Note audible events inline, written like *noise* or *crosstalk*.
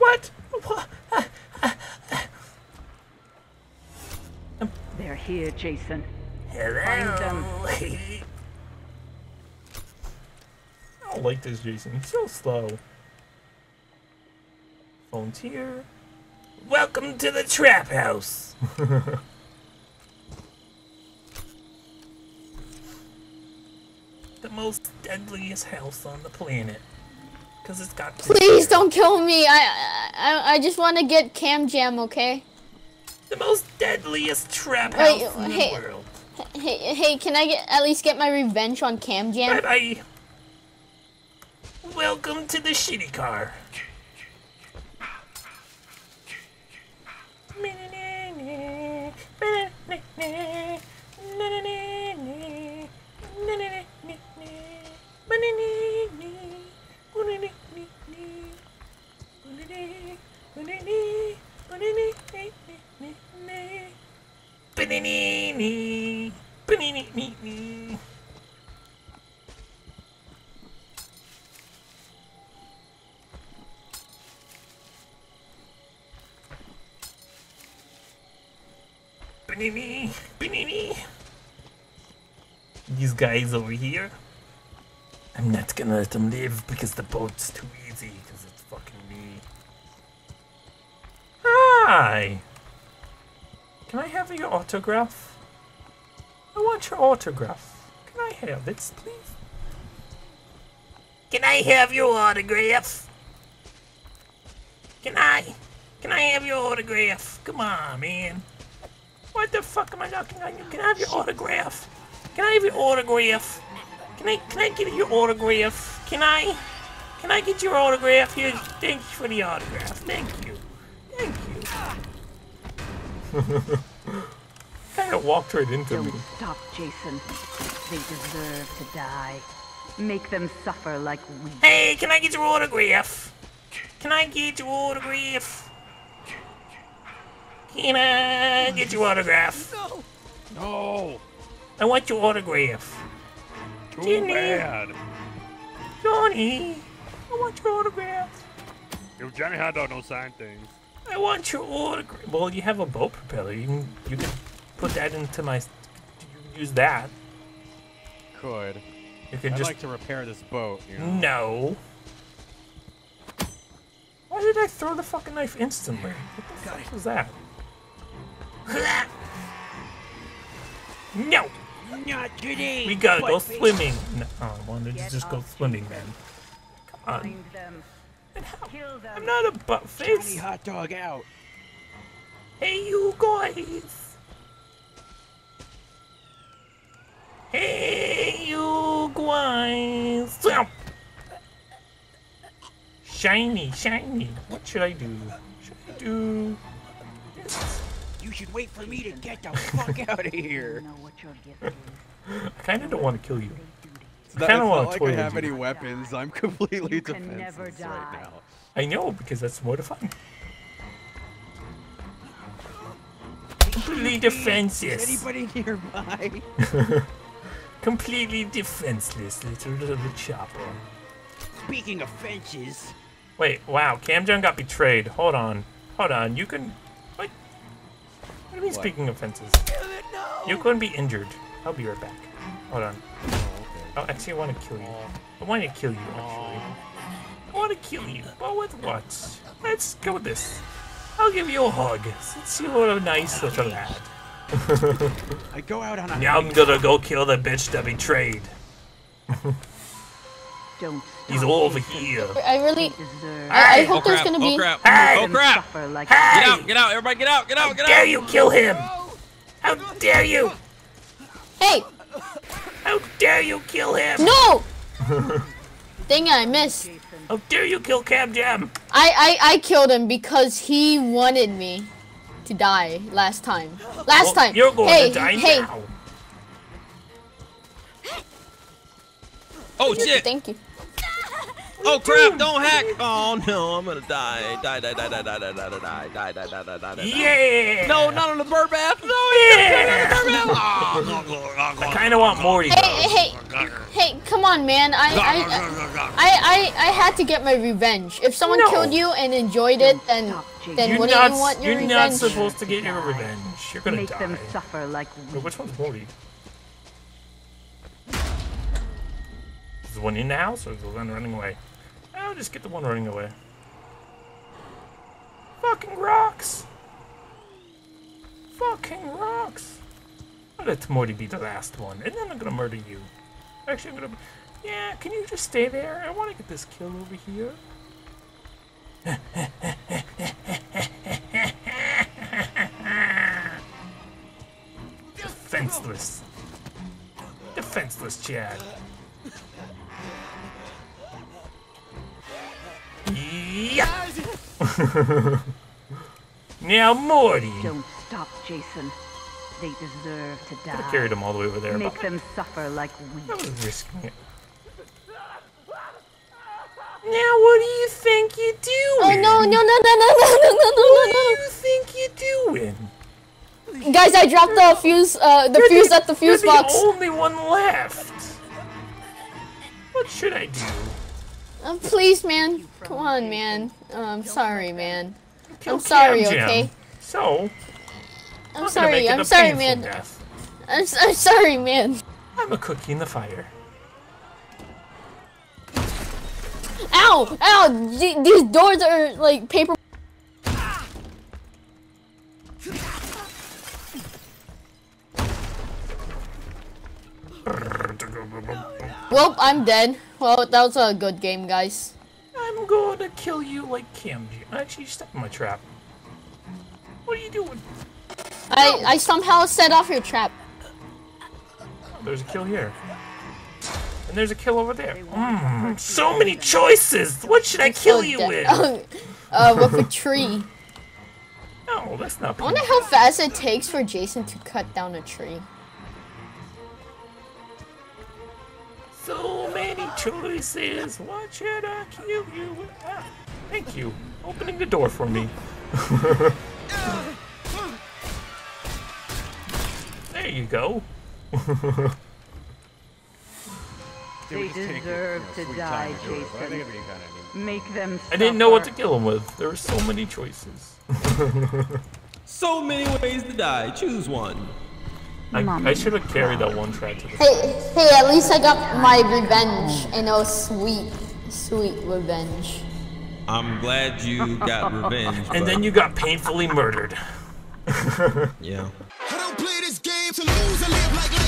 What? What? They're here, Jason. Hello. Find them. I don't like this Jason. He's so slow. Phone's here. Welcome to the trap house. *laughs* the most deadliest house on the planet. Cause it's got. Please don't kill me. I I, I just want to get Cam Jam, okay? The most deadliest trap Wait, house in hey. the world. Hey, hey, can I get at least get my revenge on Cam Jam? Bye bye. Welcome to the shitty car. These guys over here. I'm not gonna let them live because the boat's too easy because it's Hi. Can I have your autograph? I want your autograph. Can I have it, please? Can I have your autograph? Can I? Can I have your autograph? Come on, man. What the fuck am I knocking on you? Can I have your autograph? Can I have your autograph? Can I can I get your autograph? Can I? Can I get your autograph? Here, thank you for the autograph. Thank you. *laughs* Thank kind of walked right into me. Don't stop, Jason. They deserve to die. Make them suffer like we. Hey, can I get your autograph? Can I get your autograph? Can I get your autograph? No. No. I want your autograph. Too Jimmy. bad. Johnny, I want your autograph. Yo, Johnny Hot Dog don't sign things. I want your autograph. Well, you have a boat propeller. You can you can put that into my. You can use that. Could. You can I'd just like to repair this boat. You know? no. Why did I throw the fucking knife instantly? What the fuck was that? No. Not today. We gotta go swimming. No, oh, I wanted to just go swimming then. Come on. Find them. Kill them. I'm not a butt Johnny face. Hot Dog out. Hey, you guys. Hey, you guys. Shiny, shiny. What should I do? Should I do? You should wait for me to get the fuck out of here. know what your gift is. I kind of don't want to kill you. It's I not, kinda it's wanna not like I have any weapons. I'm *laughs* completely You can never defenseless die. right now. I know because that's more fun. Completely Is defenseless. anybody nearby? *laughs* Completely defenseless, little little chopper. Speaking of fences. Wait, wow, Cam Jam got betrayed. Hold on. Hold on, you can... What? What do you mean What? speaking of fences? You couldn't be injured. I'll be right back. Hold on. Oh, actually, I want to kill you. I want to kill you, actually. I want to kill you. But with what? Let's go with this. I'll give you a hug. Since you're a nice little lad. *laughs* I go out on a Now I'm gonna go kill the bitch that betrayed. *laughs* Don't He's stop, over here. I really, I, I hope Oh there's gonna oh, be. Oh crap! Hey! Oh crap! like Hey! Get out! Get out! Everybody, get out! Get out! Get out! How Dare you kill him? How dare you? Hey, How dare you kill him? no! Dang it, I missed. How dare you kill Cam Jam? I, I, I killed him because he wanted me to die last time. Last Well, time. You're going hey, to die hey, now. Oh shit! thank you. Oh crap! Don't hack! Oh no, I'm gonna die. Die, die, die, die, die, die, die, die, die, die, die, die, die, die, die. Yeah! No, not on the bird bath. No. Yeah! I kind of want Morty. Hey, though. hey, hey, come on, man. I, I, I, I, I had to get my revenge. If someone No. killed you and enjoyed it, then, Stop, Jason. then You're wouldn't you want your you're not supposed to get your revenge. You're gonna Make die. them suffer like Wait, which one's Morty? Is the one in the house or is the one running away? I'll just get the one running away. Fucking rocks! Fucking rocks! Let Morty be the last one, and then I'm gonna murder you. Actually, I'm gonna. Yeah, can you just stay there? I want to get this kill over here. Defenseless. Defenseless, Chad. Yeah. *laughs* now, Morty. Don't stop, Jason. They deserve to I die. carried him all the way over there. Make but them suffer like I we. was risking it. Now, what do you think you're doing? Oh no, no, no, no, no, no, no, What do no, no, you think you're doing? no, no. Guys, I dropped the fuse, uh, the You're fuse at the fuse you're box. the only one left. What should I do? Uh, please, man. Come on, man. Uh, I'm sorry, man. I'm sorry, okay? So, I'm I'm gonna make sorry. I'm sorry, man. Death. I'm, I'm sorry, man. I'm a cookie in the fire. Ow! Ow! Th- these doors are like paper. Well, I'm dead. Well, that was a good game, guys. I'm going to kill you like Jam. Actually, you stepped in my trap. What are you doing? I I somehow set off your trap. There's a kill here. And there's a kill over there. Mm, so many choices! What should I kill you with? *laughs* uh, with a tree. No, that's not I wonder how fast it takes for Jason to cut down a tree. So many choices. What should I kill you with? Ah, thank you. Opening the door for me. *laughs* there you go. They deserve to die, Jason. Make them suffer. I didn't know what to kill him with. There were so many choices. *laughs* So many ways to die. Choose one. I, I should have carried that one track to the Hey, hey, at least I got my revenge. And it was sweet, sweet revenge. I'm glad you got *laughs* revenge. And but- then you got painfully murdered. *laughs* yeah to lose and live like